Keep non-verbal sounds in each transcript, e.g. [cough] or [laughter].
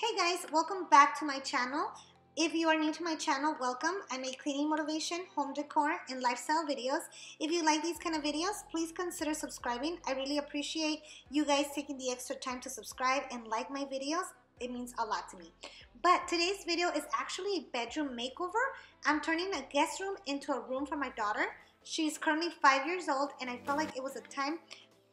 Hey guys, welcome back to my channel. If you are new to my channel, welcome. I make cleaning motivation, home decor, and lifestyle videos. If you like these kind of videos, please consider subscribing. I really appreciate you guys taking the extra time to subscribe and like my videos. It means a lot to me. But today's video is actually a bedroom makeover. I'm turning a guest room into a room for my daughter. She's currently five years old and I felt like it was a time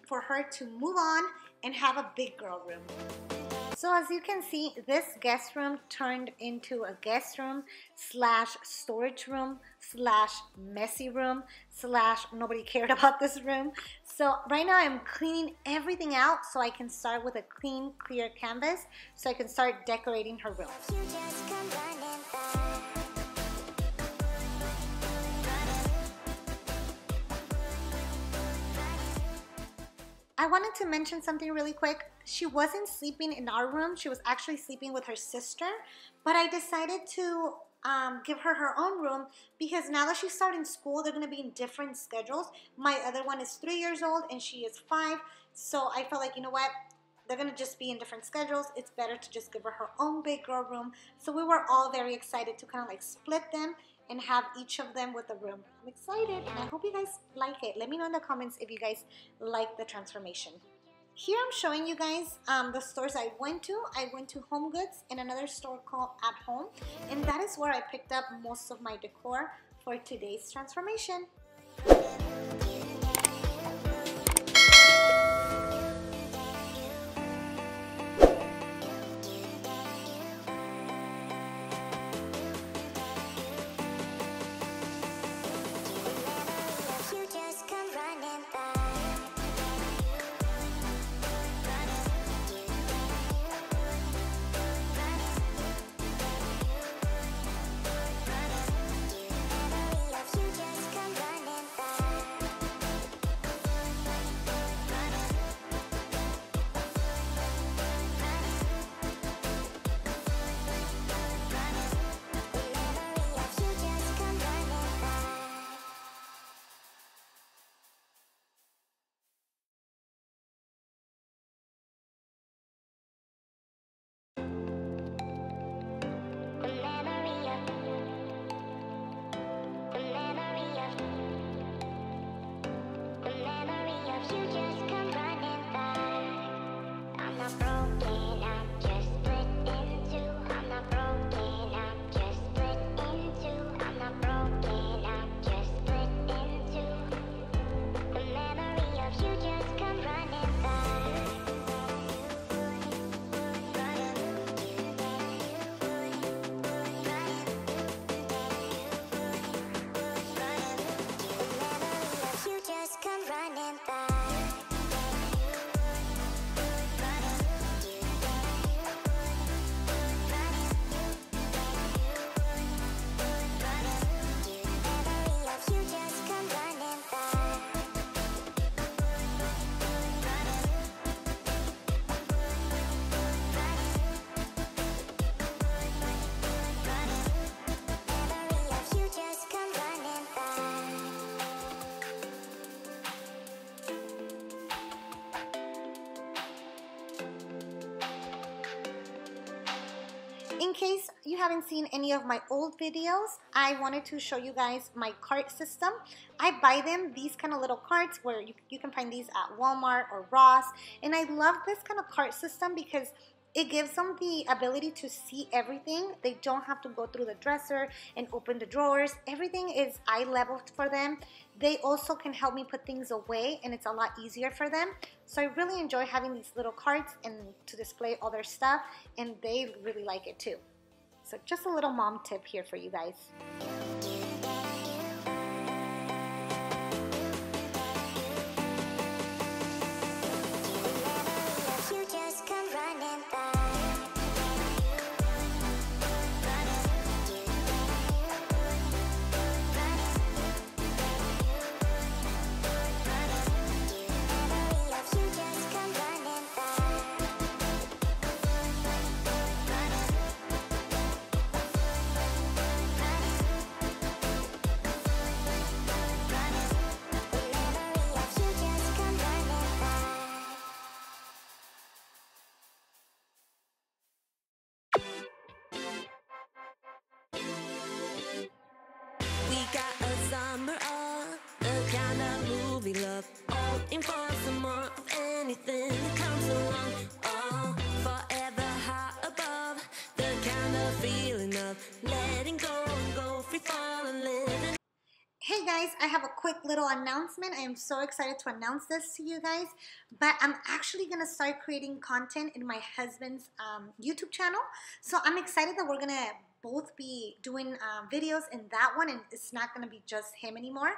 for her to move on and have a big girl room. So as you can see, this guest room turned into a guest room slash storage room slash messy room slash nobody cared [laughs] about this room. So right now I'm cleaning everything out so I can start with a clean, clear canvas so I can start decorating her room. I wanted to mention something really quick. She wasn't sleeping in our room. She was actually sleeping with her sister. But I decided to um, give her her own room because now that she's starting school, they're going to be in different schedules. My other one is three years old and she is five. So I felt like, you know what? They're going to just be in different schedules. It's better to just give her her own big girl room. So we were all very excited to kind of like split them and have each of them with a room. I'm excited and I hope you guys like it. Let me know in the comments if you guys like the transformation. Here I'm showing you guys um, the stores I went to. I went to Home Goods and another store called At Home and that is where I picked up most of my decor for today's transformation. In you haven't seen any of my old videos, I wanted to show you guys my cart system. I buy them, these kind of little carts where you, you can find these at Walmart or Ross. And I love this kind of cart system because it gives them the ability to see everything. They don't have to go through the dresser and open the drawers. Everything is eye level for them. They also can help me put things away and it's a lot easier for them. So I really enjoy having these little carts and to display all their stuff and they really like it too. So just a little mom tip here for you guys. Little announcement. I am so excited to announce this to you guys, but I'm actually gonna start creating content in my husband's um, YouTube channel. So I'm excited that we're gonna both be doing um, videos in that one and it's not going to be just him anymore.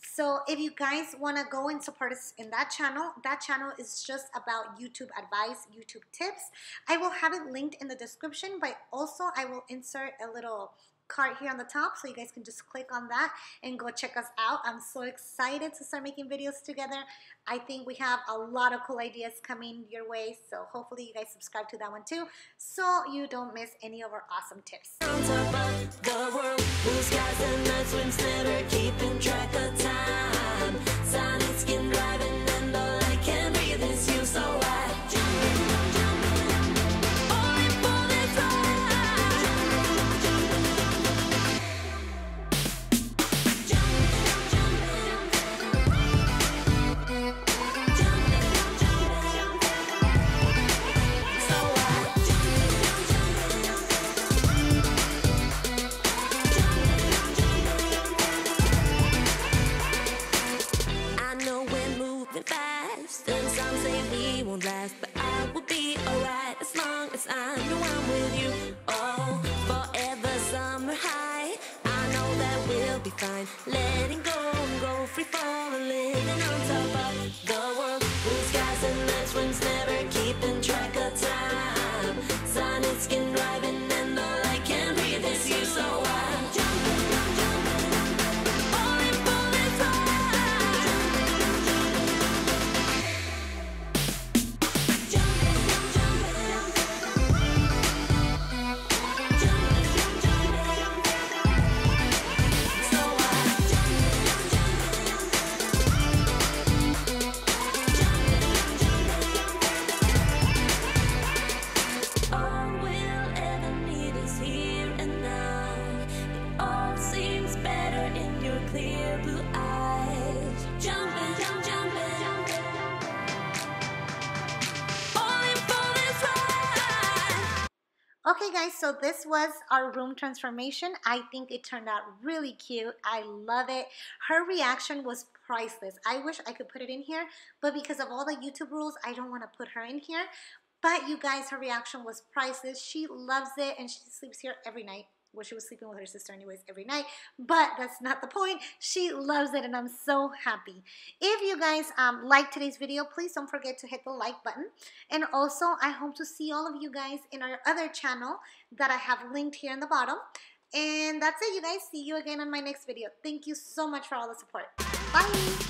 So if you guys want to go and support us in that channel, that channel is just about YouTube advice, YouTube tips. I will have it linked in the description, but also I will insert a little card here on the top so you guys can just click on that and go check us out. I'm so excited to start making videos together. I think we have a lot of cool ideas coming your way so hopefully you guys subscribe to that one too so you don't miss any of our awesome tips. And skin driving, we'll be fine. Letting go and go free falling, living on top of the world. Blue Okay guys, so this was our room transformation. I think it turned out really cute. I love it. Her reaction was priceless. I wish I could put it in here, but because of all the YouTube rules, I don't want to put her in here. But you guys, her reaction was priceless. She loves it and she sleeps here every night. Well, she was sleeping with her sister anyways every night, but that's not the point. She loves it and I'm so happy. If you guys um, like today's video, please don't forget to hit the like button. And also, I hope to see all of you guys in our other channel that I have linked here in the bottom. And that's it, you guys. See you again on my next video. Thank you so much for all the support. Bye!